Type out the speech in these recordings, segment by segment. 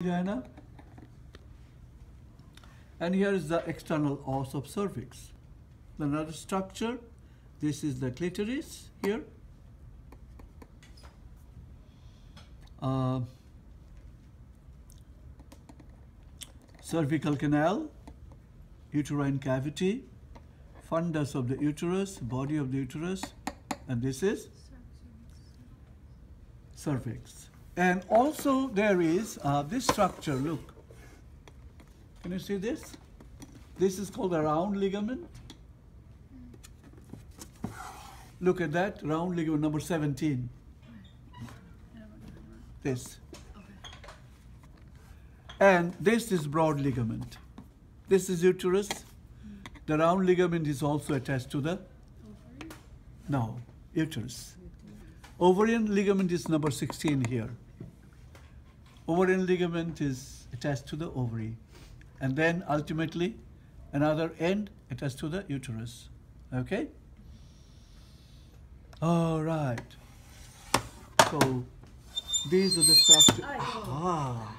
vagina. And here is the external os of cervix. Another structure. This is the clitoris here. Uh, cervical canal, uterine cavity, fundus of the uterus, body of the uterus, and this is cervix. And also there is uh, this structure, look. Can you see this? This is called a round ligament. Look at that, round ligament number 17. This. And this is broad ligament. This is uterus. The round ligament is also attached to the? No, uterus. Ovarian ligament is number 16 here. Ovarian ligament is attached to the ovary. And then ultimately, another end attached to the uterus. Okay? All right. So, these are the structures. Ah,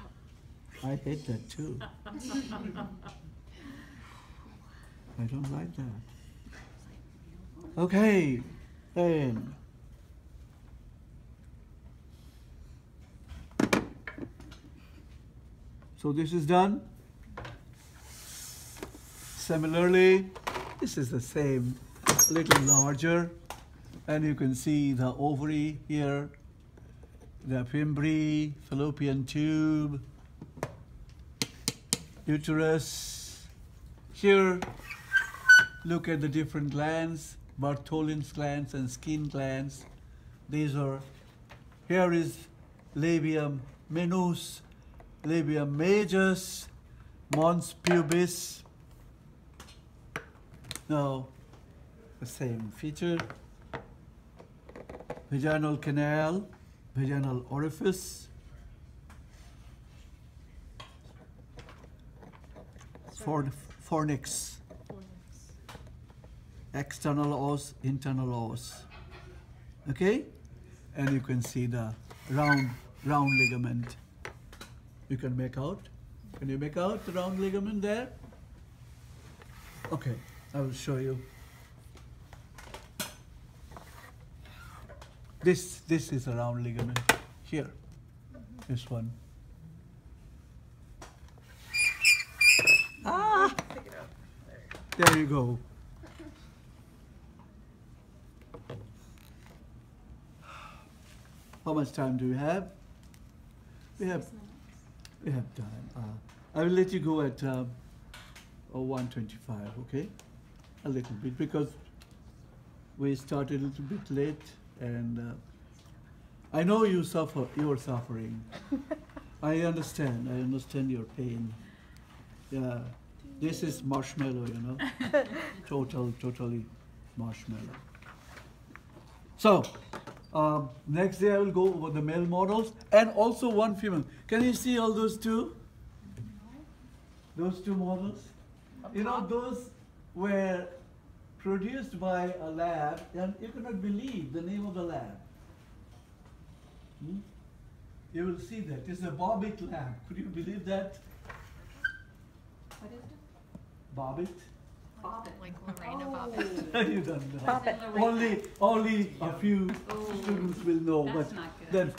I hate that too. I don't like that. Okay, then. So this is done. Similarly, this is the same, little larger. And you can see the ovary here, the fimbriae, fallopian tube, uterus. Here, look at the different glands, Bartholin's glands and Skene glands. These are, here is labium minus, labium majus, mons pubis. Now, the same feature. Vaginal canal, vaginal orifice, for, fornix, external os, internal os. Okay? And you can see the round, round ligament. You can make out. Can you make out the round ligament there? Okay, I will show you. This, this is a round ligament here, this one. Ah! There you go. How much time do we have? We have, we have time. Uh, I will let you go at uh, oh, 125, okay? A little bit because we started a little bit late and uh, I know you suffer, you are suffering. I understand, I understand your pain. Yeah, this is marshmallow, you know? Total, totally marshmallow. So, um, next day I will go over the male models and also one female. Can you see all those two? Those two models? You know, those were produced by a lab and you cannot believe the name of the lab. Hmm? You will see that. It's a Bobbitt lab. Could you believe that? What is it? Bobbitt? Bobbitt. Like Lorena Bobbitt. Oh. you don't know. Bobbitt. Only, only a few Oh, students will know, that's but not good. then,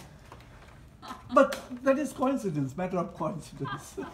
but that is coincidence, matter of coincidence.